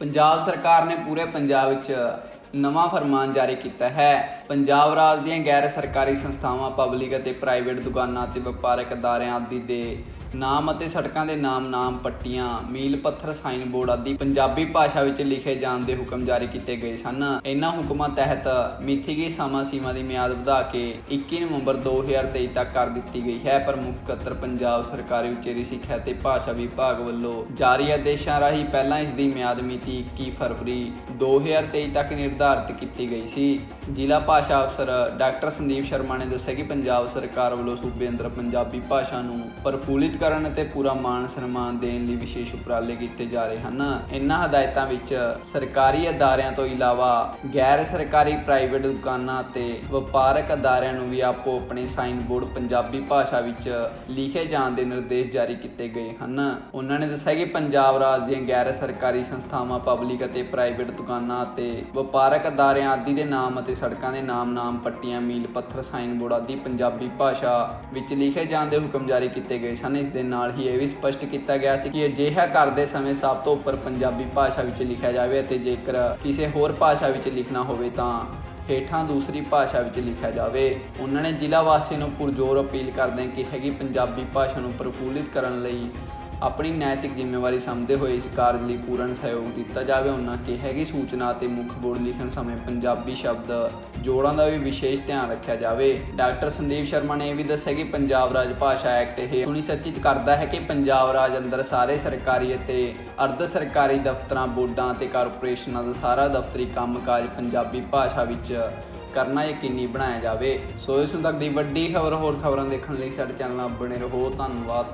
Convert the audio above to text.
ਪੰਜਾਬ ਸਰਕਾਰ ਨੇ ਪੂਰੇ ਪੰਜਾਬ ਵਿੱਚ ਨਵਾਂ ਫਰਮਾਨ ਜਾਰੀ ਕੀਤਾ ਹੈ। ਪੰਜਾਬ ਰਾਜ ਦੀਆਂ ਗੈਰ ਸਰਕਾਰੀ ਸੰਸਥਾਵਾਂ ਪਬਲਿਕ ਅਤੇ ਪ੍ਰਾਈਵੇਟ ਦੁਕਾਨਾਂ ਅਤੇ ਵਪਾਰਕ ਅਦਾਰਿਆਂ ਆਦਿ ਦੇ ਨਾਮ ਅਤੇ ਸੜਕਾਂ ਦੇ ਨਾਮ ਨਾਮ ਪੱਟੀਆਂ, ਮੀਲ ਪੱਥਰ ਸਾਈਨ ਬੋਰਡ ਆਦਿ ਪੰਜਾਬੀ ਭਾਸ਼ਾ ਵਿੱਚ ਲਿਖੇ ਜਾਣ ਦੇ ਹੁਕਮ ਜਾਰੀ ਕੀਤੇ ਗਏ ਸਨ। ਇਹਨਾਂ ਹੁਕਮਾਂ ਤਹਿਤ ਮਿੱਥੀ ਗਈ ਸਮਾਂ ਸੀਮਾ ਦੀ ਮਿਆਦ ਵਧਾ ਕੇ 21 ਨਵੰਬਰ 2023 ਤੱਕ ਕਰ ਦਿੱਤੀ ਗਈ ਹੈ। ਪਰ ਮੁੱਖ ਪੰਜਾਬ ਸਰਕਾਰੀ ਉਚੇਰੀ ਸਿੱਖਿਆ ਤੇ ਭਾਸ਼ਾ ਵਿਭਾਗ ਵੱਲੋਂ ਜਾਰੀ ਆਦੇਸ਼ਾਂ ਰਾਹੀਂ ਪਹਿਲਾਂ ਇਸ ਦੀ ਮਿਆਦ ਮਿਤੀ 21 ਫਰਵਰੀ 2023 ਤੱਕ ਨਿਰਧਾਰਿਤ ਕੀਤੀ ਗਈ ਸੀ। ਜ਼ਿਲ੍ਹਾ ਭਾਸ਼ਾ ਅਫਸਰ ਡਾਕਟਰ ਸੰਦੀਪ ਸ਼ਰਮਾ ਨੇ ਦੱਸਿਆ ਕਿ ਪੰਜਾਬ ਸਰਕਾਰ ਵੱਲੋਂ ਸੂਬੇ ਅੰਦਰ ਪੰਜਾਬੀ ਭਾਸ਼ਾ ਨੂੰ ਪ੍ਰਫੁੱਲਿਤ ਕਰਨ ਅਤੇ ਪੂਰਾ ਮਾਣ ਸਨਮਾਨ ਦੇਣ ਲਈ ਵਿਸ਼ੇਸ਼ ਉਪਰਾਲੇ ਕੀਤੇ ਜਾ ਰਹੇ ਹਨ। ਇਨ੍ਹਾਂ ਹਦਾਇਤਾਂ ਵਿੱਚ ਸਰਕਾਰੀ ਅਦਾਰਿਆਂ ਤੋਂ ਇਲਾਵਾ ਗੈਰ ਸਰਕਾਰੀ ਪ੍ਰਾਈਵੇਟ ਦੁਕਾਨਾਂ ਅਤੇ ਵਪਾਰਕ ਅਦਾਰਿਆਂ ਨੂੰ ਵੀ ਆਪੋ ਆਪਣੇ ਸਾਈਨ ਬੋਰਡ ਪੰਜਾਬੀ ਭਾਸ਼ਾ ਵਿੱਚ ਲਿਖੇ ਜਾਣ ਦੇ ਨਿਰਦੇਸ਼ ਜਾਰੀ ਕੀਤੇ ਗਏ ਹਨ। ਉਹਨਾਂ ਨੇ ਦੱਸਿਆ ਕਿ ਪੰਜਾਬ ਰਾਜ ਦੀਆਂ ਗੈਰ ਸਰਕਾਰੀ ਸੰਸਥਾਵਾਂ ਪਬਲਿਕ ਅਤੇ ਪ੍ਰਾਈਵੇਟ ਦੁਕਾਨਾਂ ਅਤੇ ਵਪਾਰਕ ਅਦਾਰਿਆਂ ਆਦਿ ਦੇ ਨਾਮ ਅਤੇ ਸੜਕਾਂ ਦੇ ਨਾਮ ਨਾਮ, ਪੱਟੀਆਂ, ਮੀਲ, ਪੱਥਰ ਸਾਈਨ ਬੋਰਡ ਆਦਿ ਪੰਜਾਬੀ ਭਾਸ਼ਾ ਵਿੱਚ ਲਿਖੇ ਜਾਣ ਦੇ ਹੁਕਮ ਜਾਰੀ ਕੀਤੇ ਗਏ ਸਨ। ਇਸ ਦੇ ਨਾਲ ਹੀ ਇਹ ਵੀ ਸਪਸ਼ਟ ਕੀਤਾ ਗਿਆ ਸੀ ਕਿ ਅਜਿਹਾ ਕਰਦੇ ਸਮੇਂ ਸਭ ਤੋਂ ਉੱਪਰ ਪੰਜਾਬੀ ਭਾਸ਼ਾ ਵਿੱਚ ਲਿਖਿਆ ਜਾਵੇ ਅਤੇ ਜੇਕਰ ਕਿਸੇ ਹੋਰ ਭਾਸ਼ਾ ਵਿੱਚ ਲਿਖਣਾ ਹੋਵੇ ਤਾਂ ਹੇਠਾਂ ਦੂਸਰੀ ਭਾਸ਼ਾ ਵਿੱਚ ਲਿਖਿਆ ਜਾਵੇ। ਉਹਨਾਂ ਨੇ ਜ਼ਿਲ੍ਹਾ ਵਾਸੀਆਂ ਨੂੰ ਪੁਰਜ਼ੋਰ ਅਪੀਲ ਕਰਦੇ ਕਿ ਹੈਗੀ ਪੰਜਾਬੀ ਭਾਸ਼ਾ ਨੂੰ ਪ੍ਰਫੁੱਲਿਤ ਕਰਨ ਲਈ ਆਪਣੀ ਨੈਤਿਕ ਜ਼ਿੰਮੇਵਾਰੀ ਸਮਝਦੇ ਹੋਏ ਇਸ ਕਾਰਜ ਲਈ ਪੂਰਨ ਸਹਿਯੋਗ ਦਿੱਤਾ ਜਾਵੇ। ਉਹਨਾਂ ਕਿਹਾ ਕਿ ਸੂਚਨਾ ਅਤੇ ਮੁੱਖ ਬੋਰਡ ਲਿਖਣ ਸਮੇਂ ਪੰਜਾਬੀ ਸ਼ਬਦ ਜੋੜਾਂ ਦਾ ਵੀ ਵਿਸ਼ੇਸ਼ ਧਿਆਨ ਰੱਖਿਆ ਜਾਵੇ। ਡਾਕਟਰ ਸੰਦੀਪ ਸ਼ਰਮਾ ਨੇ ਇਹ ਵੀ ਦੱਸਿਆ ਕਿ ਪੰਜਾਬ ਰਾਜ ਭਾਸ਼ਾ ਐਕਟ ਇਹ ਸੁਨਿਸ਼ਚਿਤ ਕਰਦਾ ਹੈ ਕਿ ਪੰਜਾਬ ਰਾਜ ਅੰਦਰ ਸਾਰੇ ਸਰਕਾਰੀ ਅਤੇ ਅਰਧ ਸਰਕਾਰੀ ਦਫ਼ਤਰਾਂ, ਬੋਰਡਾਂ ਅਤੇ ਕਾਰਪੋਰੇਸ਼ਨਾਂ ਦਾ ਸਾਰਾ ਦਫ਼ਤਰੀ ਕੰਮਕਾਜ ਪੰਜਾਬੀ ਭਾਸ਼ਾ ਵਿੱਚ ਕਰਨਾ ਯਕੀਨੀ ਬਣਾਇਆ ਜਾਵੇ। ਸੋ ਇਸ ਨੂੰ ਤੱਕ ਦੀ ਵੱਡੀ ਖਬਰ, ਹੋਰ ਖਬਰਾਂ ਦੇਖਣ ਲਈ ਸਾਡੇ ਚੈਨਲ ਨਾਲ ਬਣੇ ਰਹੋ। ਧੰਨਵਾਦ।